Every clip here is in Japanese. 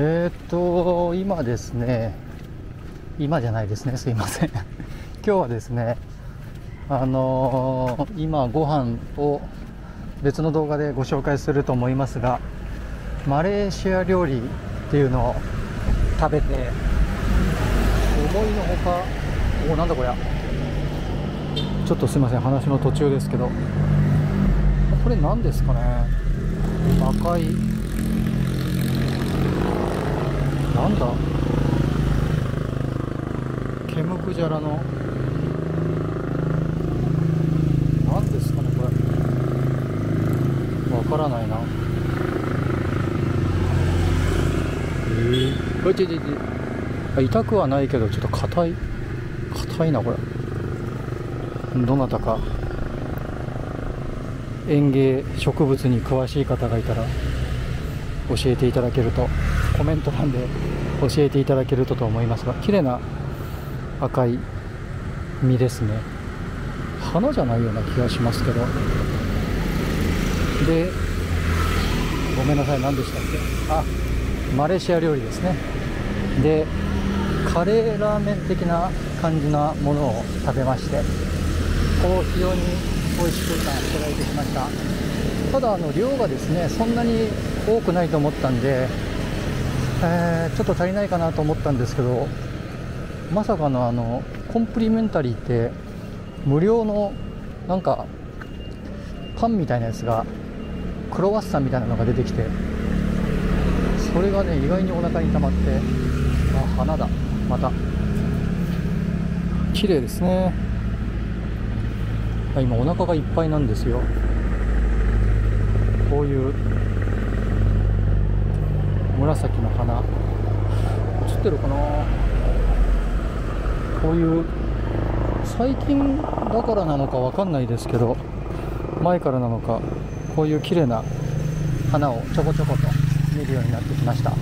えー、っと今ですね今じゃないですねすいません。今日はですねあのー、今ご飯を別の動画でご紹介すると思いますがマレーシア料理っていうのを食べて思いのほかおなんだこりゃ。ちょっとすいません話の途中ですけどこれ何ですかね。赤いなんだ？ケムクジャラの何ですかねこれ。わからないな。え。ー、ちょちょちょ。痛くはないけどちょっと硬い。硬いなこれ。どなたか。園芸植物に詳しい方がいたら教えていただけるとコメント欄で教えていただけるとと思いますが綺麗な赤い実ですね。花じゃないような気がしますけど。でごめんなさい何でしたっけ？あマレーシア料理ですね。でカレーラーメン的な感じなものを食べましてこう非常に美味しくいただいてきました。ただあの量がですねそんなに多くないと思ったんで、えー、ちょっと足りないかなと思ったんですけどまさかのあのコンプリメンタリーって無料のなんかパンみたいなやつがクロワッサンみたいなのが出てきてそれがね意外にお腹に溜まってあ花だ。また。綺麗ですね。今お腹がいっぱいなんですよ。こういう紫の花。映ってるかな？こういう最近だからなのかわかんないですけど前からなのかこういう綺麗な花をちょこちょこと見るようになってきました。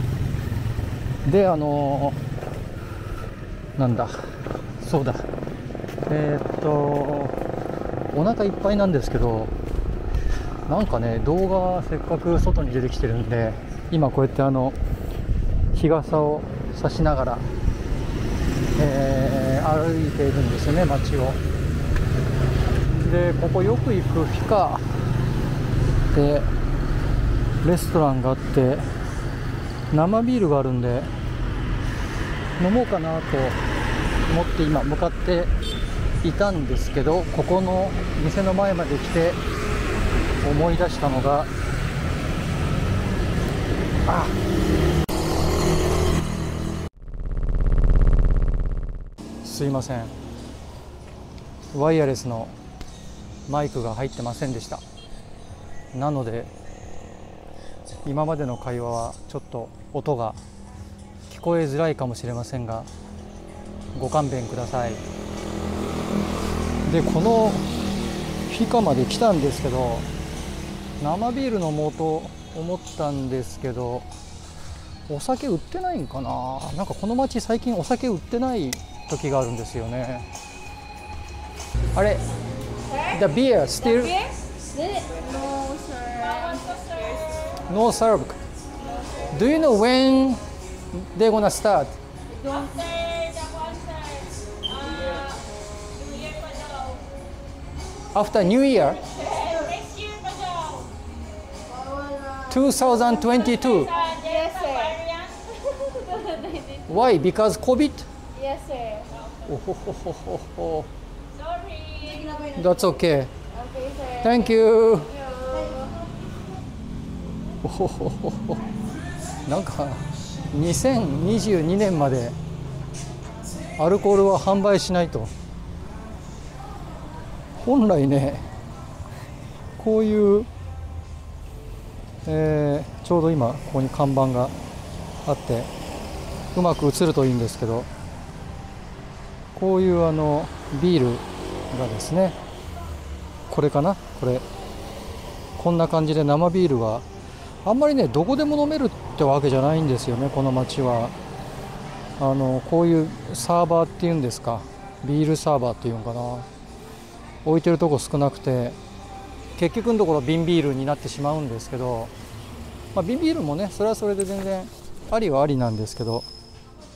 であのー、なんだ？そうだ。えー、っとお腹いっぱいなんですけどなんかね動画せっかく外に出てきてるんで今こうやってあの日傘を差しながら、えー、歩いているんですよね街を。でここよく行くフィカでレストランがあって生ビールがあるんで飲もうかなと思って今向かっていたんですけどここの店の前まで来て思い出したのがあすいません。ワイヤレスのマイクが入ってませんでした。なので今までの会話はちょっと音が聞こえづらいかもしれませんがご勘弁ください。でこのフィカまで来たんですけど生ビール飲もうと思ったんですけどお酒売ってないんかななんかこの町最近お酒売ってない時があるんですよねあれ The beer still No serve Do you know when they're gonna start? After New Year? 2022. Yes, sir. Why? Because COVID? Yes, sir. Oh, ho, ho, ho, ho. Sorry. That's okay. Okay, sir. Thank you. おほほほほなんか2022年までアルコールは販売しないと本来ねこういう、えーちょうど今ここに看板があってうまく映るといいんですけどこういうあのビールがですねこれかな？これ。こんな感じで生ビールがあんまりねどこでも飲めるってわけじゃないんですよねこの町は。あのこういうサーバーっていうんですか？ビールサーバーっていうのかな？置いてるとこ少なくて結局のところ瓶ビールになってしまうんですけど、まあ、瓶ビールもねそれはそれで全然ありはありなんですけど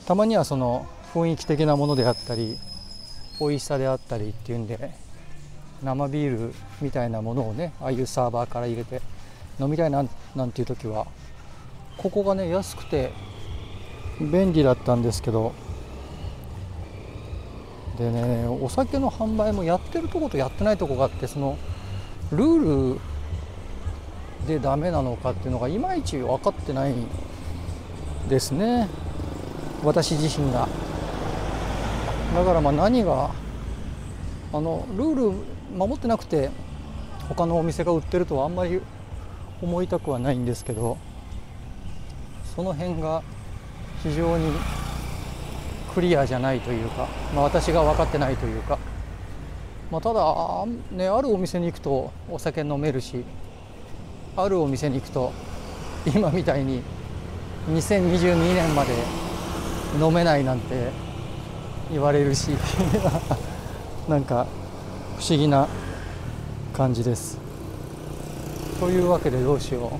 たまにはその雰囲気的なものであったり美味しさであったりっていうんで生ビールみたいなものをねああいうサーバーから入れて飲みたいななんていう時はここがね安くて便利だったんですけどでねお酒の販売もやってるとことやってないとこがあってそのルールでダメなのかっていうのがいまいち分かってないですね。私自身が。だからまあ何があのルール守ってなくて他のお店が売ってるとはあんまり思いたくはないんですけどその辺が非常にクリアじゃないというか、まあ、私が分かってないというか、まあ、ただ、ね、あるお店に行くとお酒飲めるしあるお店に行くと今みたいに2022年まで飲めないなんて言われるし なんか不思議な感じです。というわけでどうしよ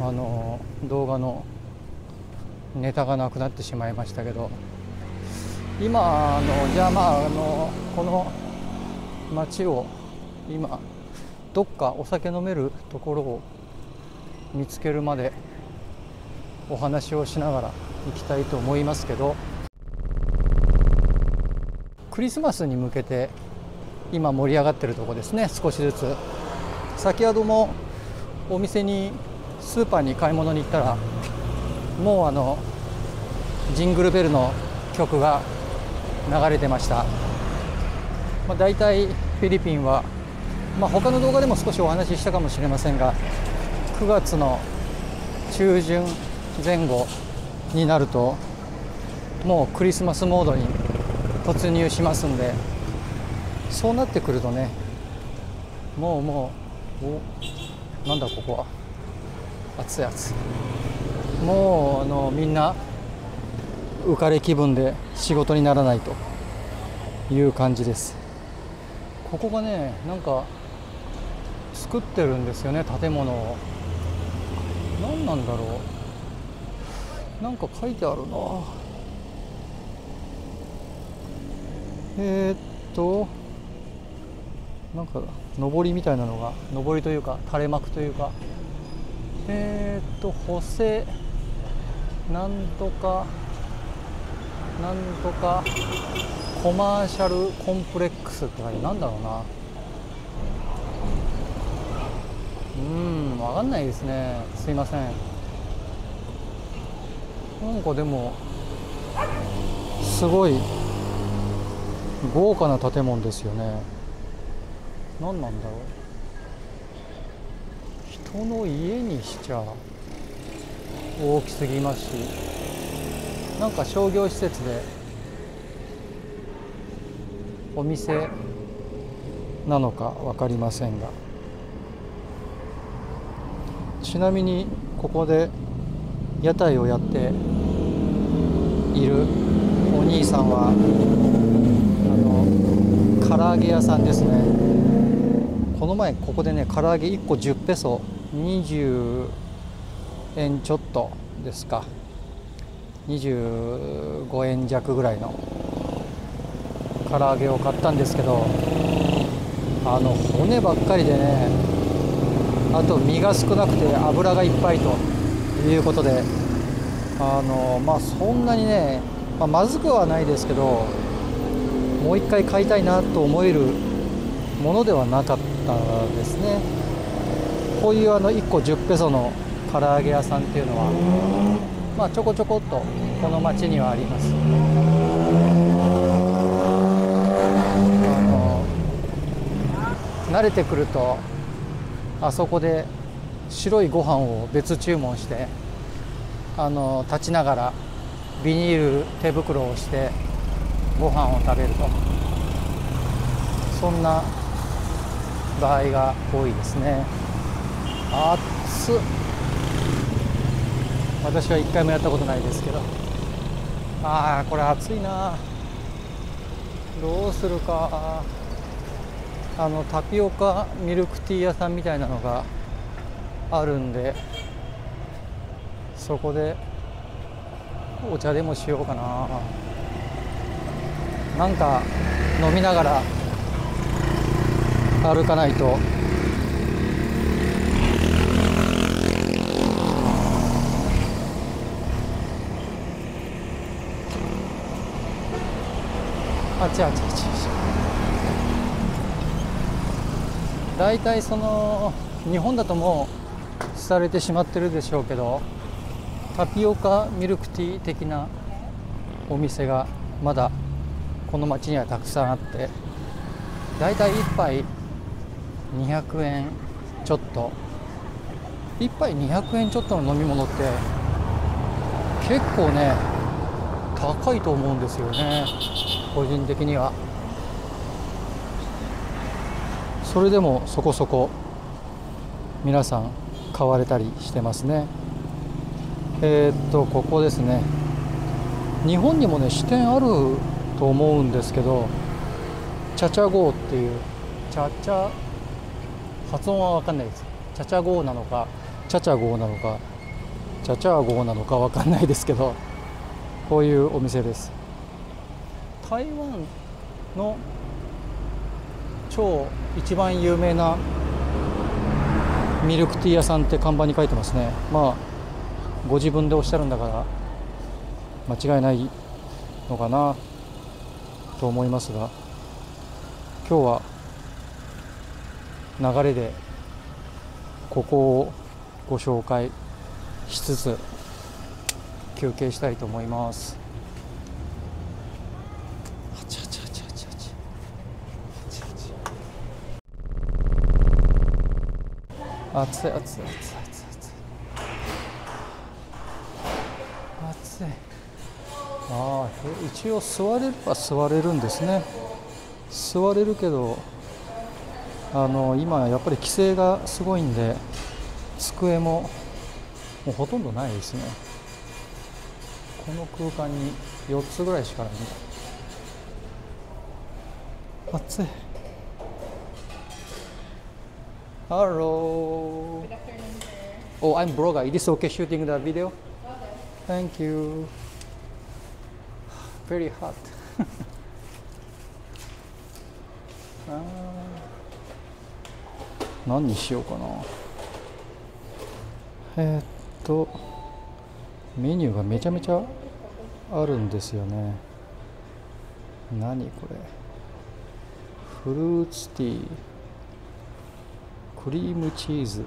う。あの動画のネタがなくなってしまいましたけど。今あのじゃあまああのこの街を今どっかお酒飲めるところを見つけるまでお話をしながら行きたいと思いますけどクリスマスに向けて今盛り上がってるとこですね少しずつ。先ほどもお店にスーパーに買い物に行ったらもうあのジングルベルの曲が流れてました、まあ、大体フィリピンは、まあ、他の動画でも少しお話ししたかもしれませんが9月の中旬前後になるともうクリスマスモードに突入しますんでそうなってくるとねもうもうおなんだここは？暑い暑い。もうあのみんな浮かれ気分で仕事にならないという感じです。ここがねなんか作ってるんですよね建物を。何なんだろう。なんか書いてあるな。えー、っとなんか上りみたいなのが上りというか垂れ幕というか。えー、っと補正なんとかなんとか。コマーシャルコンプレックスって何だろうな。うん分かんないですね。すいません。なんかでもすごい豪華な建物ですよね。何なんだろう。人の家にしちゃ大きすぎますしなんか商業施設でお店なのか分かりませんが。ちなみにここで屋台をやっているお兄さんはあの唐揚げ屋さんですね。この前ここでね唐揚げ1個10ペソ20円ちょっとですか。25円弱ぐらいの唐揚げを買ったんですけどあの骨ばっかりでねあと身が少なくて油がいっぱいということであのまあそんなにね、まあ、まずくはないですけどもう一回買いたいなと思えるものではなかったですね。こういうあの1個10ペソの唐揚げ屋さんっていうのはまあちょこちょこっとこの町にはありますあの慣れてくるとあそこで白いご飯を別注文してあの立ちながらビニール手袋をしてご飯を食べると。そんな場合が多いですね。熱っ。私は一回もやったことないですけど。ああこれ暑いなどうするかあのタピオカミルクティー屋さんみたいなのがあるんでそこでお茶でもしようかな。なんか飲みながら歩かないと。あっちあっちあっち大体その日本だともう廃れてしまってるでしょうけどタピオカミルクティー的なお店がまだこの町にはたくさんあって大体1杯200円ちょっと。1杯200円ちょっとの飲み物って結構ね高いと思うんですよね。個人的には。それでもそこそこ皆さん買われたりしてますね。えーっとここですね。日本にもね支店あると思うんですけどチャチャゴーっていうチャチャ発音は分かんないです。チャチャゴーなのかチャチャゴーなのかチャチャゴーなのか分かんないですけどこういうお店です。台湾の超一番有名なミルクティー屋さんって看板に書いてますね。まあご自分でおっしゃるんだから間違いないのかなと思いますが今日は流れでここをご紹介しつつ休憩したいと思いますあちゃちゃちゃちゃちゃあちゃちゃ暑い暑い暑い暑い。暑い。ああ一応座れるは座れるんですね。座れるけどあの今やっぱり規制がすごいんで机ももうほとんどないですね。この空間に4つぐらいしかない。暑い。Hello Good oh, I'm blogger It is okay shooting the video? Okay. Thank you Very hot あ何にしようかなえーっとメニューがめちゃめちゃあるんですよね何これフルーツティークリームチーズウ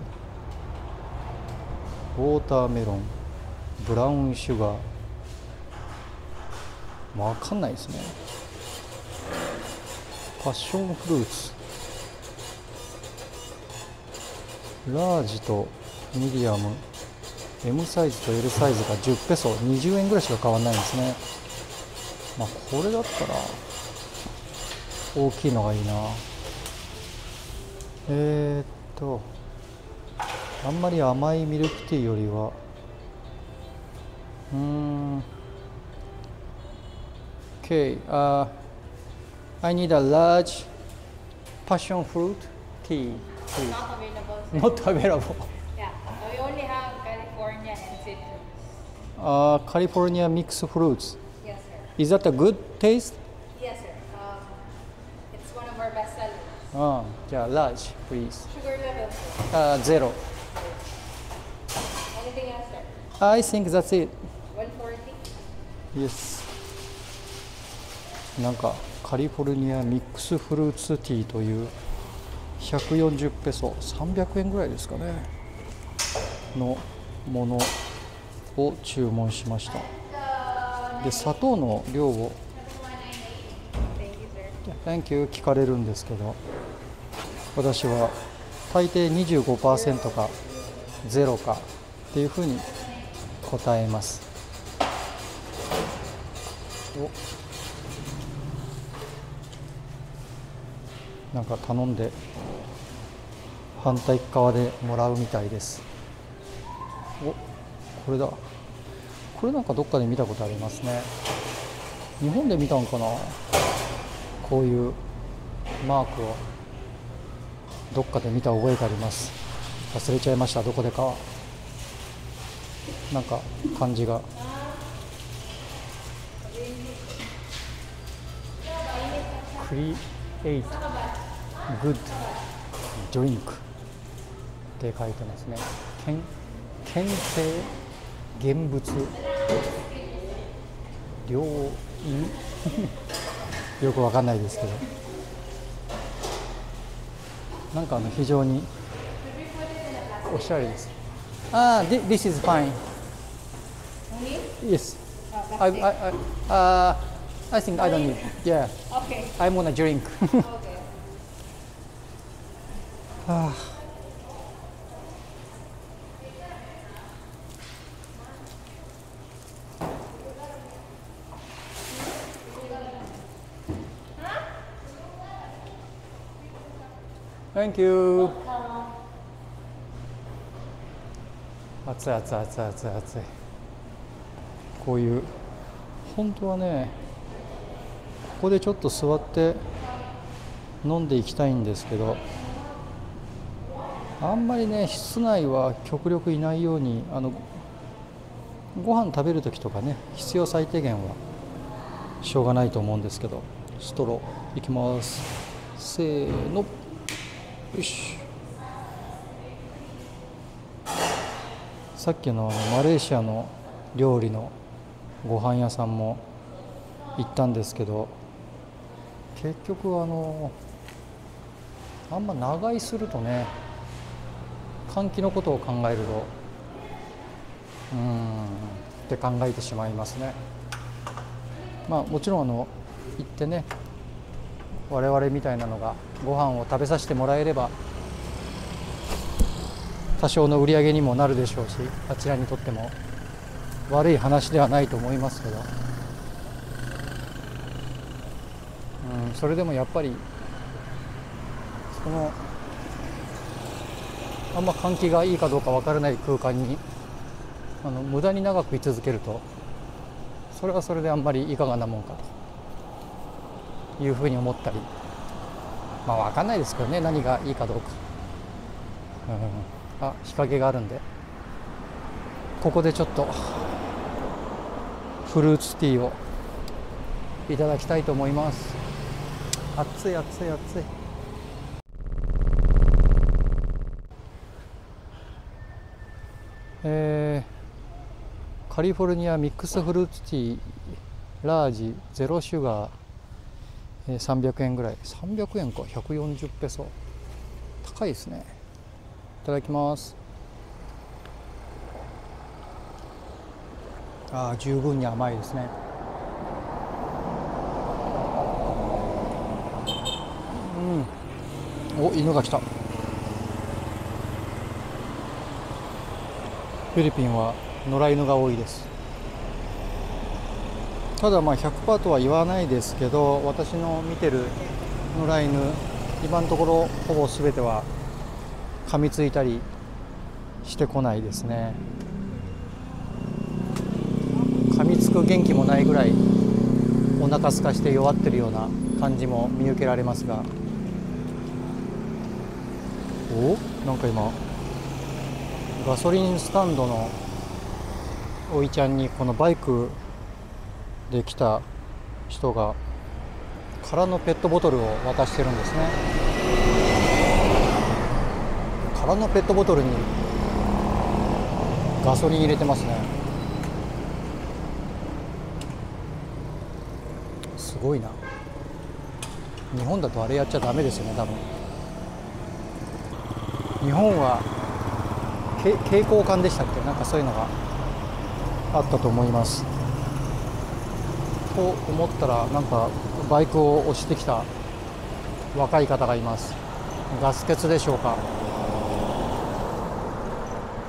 ォーターメロンブラウンシュガー。わかんないですね。パッションフルーツ。ラージとミディアム。M サイズと L サイズが10ペソ。20円ぐらいしか変わらないんですね。まあこれだったら大きいのがいいな。えー、っとあんまり甘いミルクティーよりはうーん Okay, uh, I need a large passion fruit tea, please. Not available, sir. Not available. Yeah. We only have California and citrus. Uh, California mixed fruits. Yes, sir. Is that a good taste? Yes, sir. Um, it's one of our best sellers. ああじゃあ large, please. Sugar あ、zero. Anything else, sir? I think that's it. 140? Yes. なんかカリフォルニアミックスフルーツティーという140ペソ300円ぐらいですかねのものを注文しましたで砂糖の量を. Thank you 聞かれるんですけど私は大抵25%か0かっていうふうに答えます。お。なんか頼んで反対側でもらうみたいです。おこれだ。これなんかどっかで見たことありますね。日本で見たんかな。こういうマークを。どっかで見た覚えがあります。忘れちゃいました。どこでかは。なんか感じが。クリエイト。グッド。ドリンク。って書いてますね。けん県政現物。両意 よくわかんないですけど。なんかあの非常におしゃれですああ、thi- this is fine yes I, I, I, uh, I think I don't need yeah Okay. I'm gonna drink Okay. はあ Thank you. 熱い熱い熱い熱い熱い。こういう本当はねここでちょっと座って飲んでいきたいんですけどあんまりね室内は極力いないようにあのご飯食べる時とかね必要最低限はしょうがないと思うんですけどストローいきます。せーの。よし。さっきのあのマレーシアの料理のご飯屋さんも行ったんですけど結局あのあんま長居するとね換気のことを考えるとうんって考えてしまいますね。まあもちろんあの行ってね我々みたいなのがご飯を食べさせてもらえれば多少の売り上げにもなるでしょうしあちらにとっても悪い話ではないと思いますけど、うん、それでもやっぱりそのあんま換気がいいかどうか分からない空間にあの無駄に長く居続けるとそれはそれであんまりいかがなもんかというふうに思ったりまあ分かんないですけどね何がいいかどうか、うん、あ日陰があるんで。ここでちょっとフルーツティーをいただきたいと思います。熱い熱い熱い。えーカリフォルニアミックスフルーツティーラージゼロシュガー300円ぐらい。300円か。140ペソ。高いですね。いただきます。ああ十分に甘いですね。うん。お犬が来た。フィリピンは野良犬が多いです。ただまあ100%とは言わないですけど私の見てる野良犬今のところほぼ全ては噛みついたりしてこないですね。噛みつく元気もないぐらいお腹空かして弱ってるような感じも見受けられますが。おなんか今ガソリンスタンドのおいちゃんにこのバイクで来た人が空のペットボトルを渡してるんですね。空のペットボトルにガソリン入れてますね。すごいな。日本だとあれやっちゃダメですよね多分。日本はけ蛍光管でしたっけ？なんかそういうのがあったと思います。と思ったらなんかバイクを押してきた若い方がいます。ガス欠でしょうか。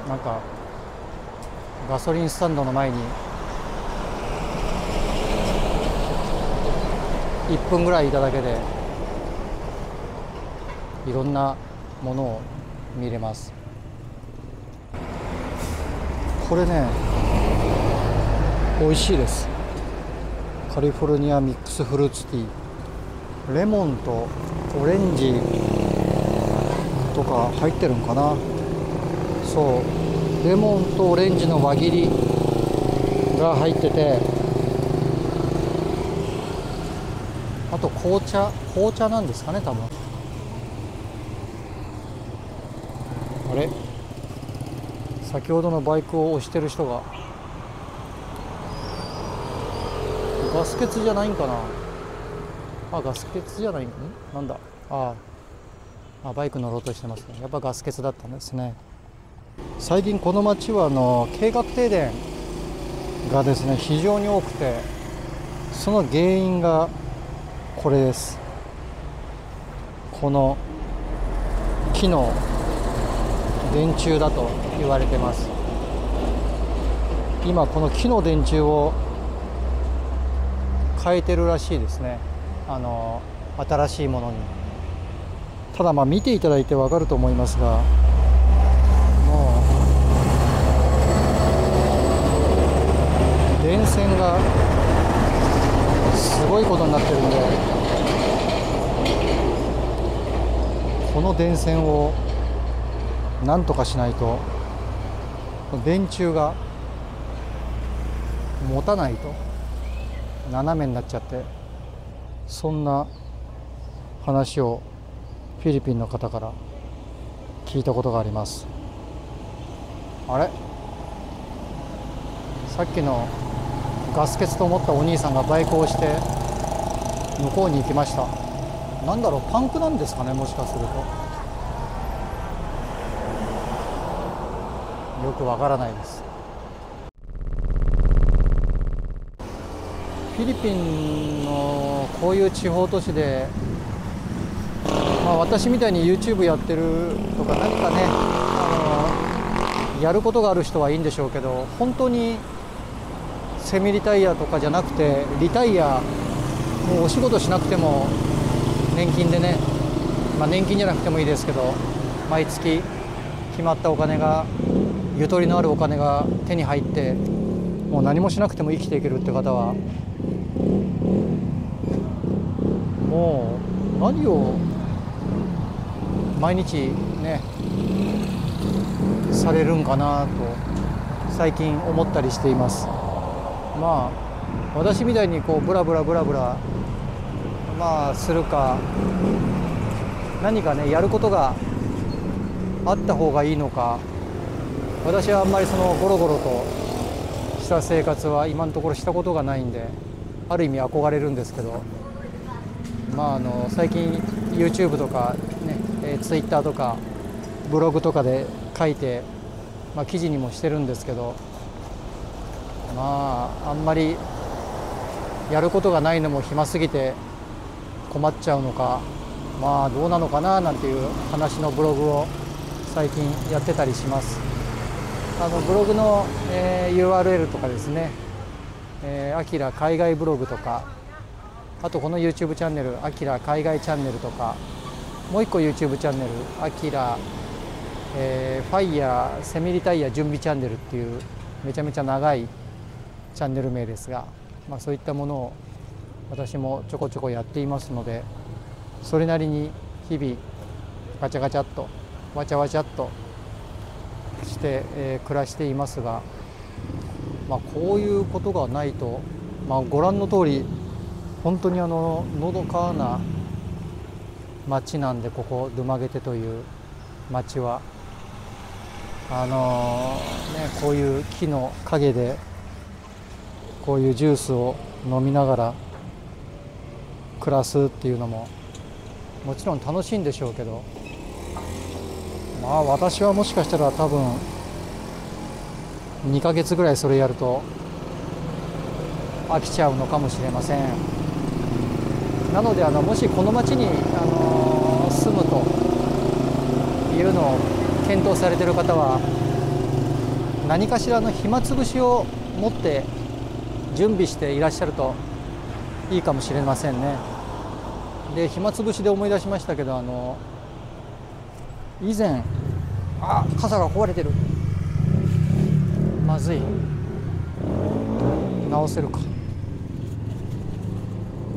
なんかガソリンスタンドの前に1分ぐらいいただけでいろんなものを見れます。これね美味しいです。カリフォルニアミックスフルーツティー。レモンとオレンジとか入ってるんかな。そう。レモンとオレンジの輪切りが入ってて。あと紅茶。紅茶なんですかね多分。あれ？先ほどのバイクを押してる人が。ガス欠じゃないんかな？あガス欠じゃないん？なんだ？ああ。バイク乗ろうとしてますね。やっぱガス欠だったんですね。最近この町はあの計画停電がですね非常に多くてその原因がこれです。この木の電柱だと言われてます。今この木の電柱を変えてるらしいですね。あの新しいものに。ただまあ見ていただいてわかると思いますがもう電線がすごいことになってるんでこの電線をなんとかしないと電柱が持たないと。斜めになっちゃってそんな話をフィリピンの方から聞いたことがあります。あれ？さっきのガス欠と思ったお兄さんがバイクをして向こうに行きました。なんだろう？パンクなんですかね？もしかすると。よくわからないです。フィリピンのこういう地方都市で、まあ、私みたいに YouTube やってるとか何かねあのやることがある人はいいんでしょうけど本当にセミリタイヤとかじゃなくてリタイヤもうお仕事しなくても年金でね、まあ、年金じゃなくてもいいですけど毎月決まったお金がゆとりのあるお金が手に入ってもう何もしなくても生きていけるって方はもう何を毎日ねされるんかなと最近思ったりしています。まあ私みたいにこうブラブラブラブラまあするか何かねやることがあった方がいいのか私はあんまりそのゴロゴロとした生活は今のところしたことがないんである意味憧れるんですけどまああの最近 YouTube とかね、えー、Twitter とかブログとかで書いて、まあ、記事にもしてるんですけどまああんまりやることがないのも暇すぎて困っちゃうのかまあどうなのかななんていう話のブログを最近やってたりします。あのブログの、えー、URL とかですねえー、アキラ海外ブログとかあとこの YouTube チャンネルアキラ海外チャンネルとかもう一個 YouTube チャンネルアキラ、えー、ファイヤーセミリタイヤ準備チャンネルっていうめちゃめちゃ長いチャンネル名ですが、まあ、そういったものを私もちょこちょこやっていますのでそれなりに日々ガチャガチャっとわちゃわちゃっとして、えー、暮らしていますがまあ、こういうことがないと、まあ、ご覧の通り本当にあののどかな町なんでここドゥマゲテという町は。あの、ねこういう木の陰でこういうジュースを飲みながら暮らすっていうのももちろん楽しいんでしょうけど。まあ私はもしかしたら多分2ヶ月ぐらいそれやると飽きちゃうのかもしれません。なのであのもしこの町に、あの住むというのを検討されてる方は何かしらの暇つぶしを持って準備していらっしゃるといいかもしれませんね。で暇つぶしで思い出しましたけどあの以前あ傘が壊れてる。まずい。直せるか。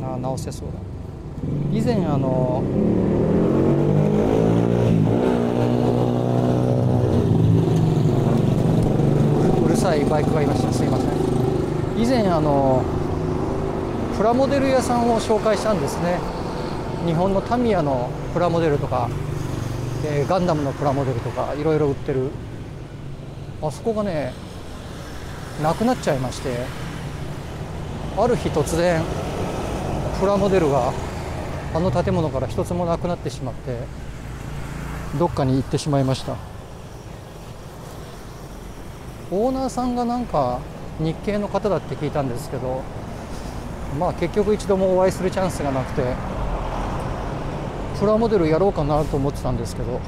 あ直せそうだ。以前あのうるさいバイクがいました。すいません。以前あのプラモデル屋さんを紹介したんですね。日本のタミヤのプラモデルとか、えーガンダムのプラモデルとかいろいろ売ってる。あそこがねなくなっちゃいましてある日突然プラモデルがあの建物から一つもなくなってしまってどっかに行ってしまいました。オーナーさんがなんか日系の方だって聞いたんですけどまあ結局一度もお会いするチャンスがなくてプラモデルやろうかなと思ってたんですけど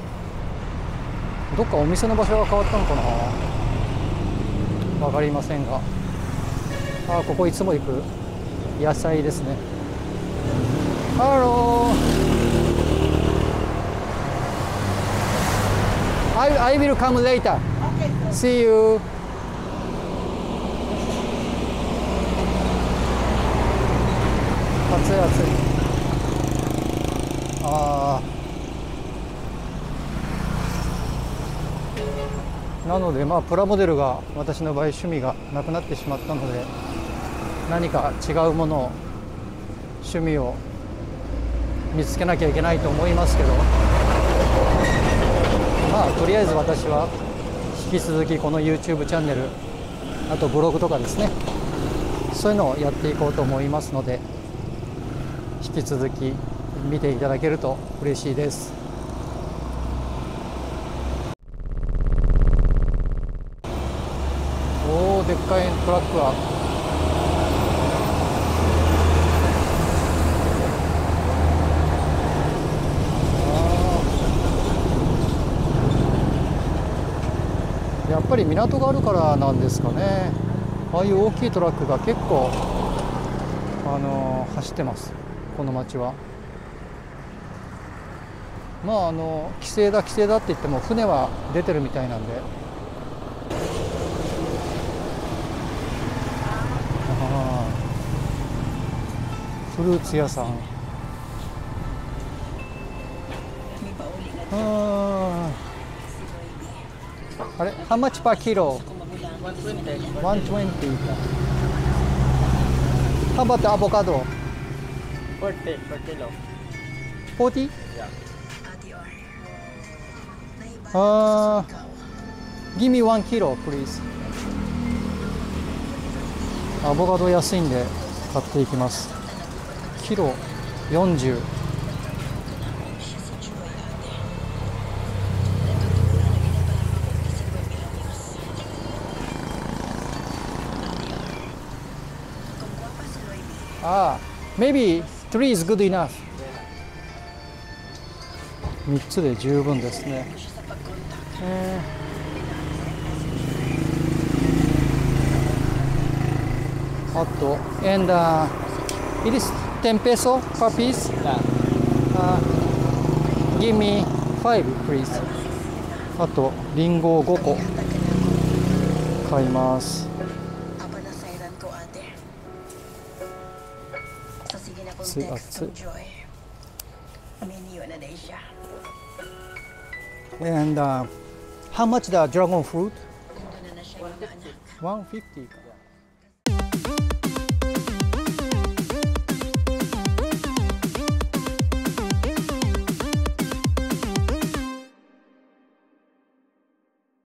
どっかお店の場所が変わったのかな？分かりませんが。あここいつも行く。野菜ですね。 Hello, I, I will come later. See you. 暑い暑いああなのでまあプラモデルが私の場合趣味がなくなってしまったので何か違うものを趣味を見つけなきゃいけないと思いますけどまあとりあえず私は引き続きこの YouTube チャンネルあとブログとかですねそういうのをやっていこうと思いますので引き続き見ていただけると嬉しいです。おおでっかいトラックがあーやっぱり港があるからなんですかね。ああいう大きいトラックが結構あのー走ってます。この町は。まああの規制だ規制だって言っても船は出てるみたいなんで。フルーツ屋さん。あーあれ How much per kilo? 120 How about the avocado? 40 per kilo. 40? Yeah. Uh, give me one kilo, please. アボカド安いんで買っていきます。キロ40。ああ、maybe three is good enough. 3つで十分ですね。えーあと、and、uh, it is 10 peso per piece. Yeah. Uh, give me 5 please. あと、リンゴを5個買います。And uh, how much the dragon fruit? 150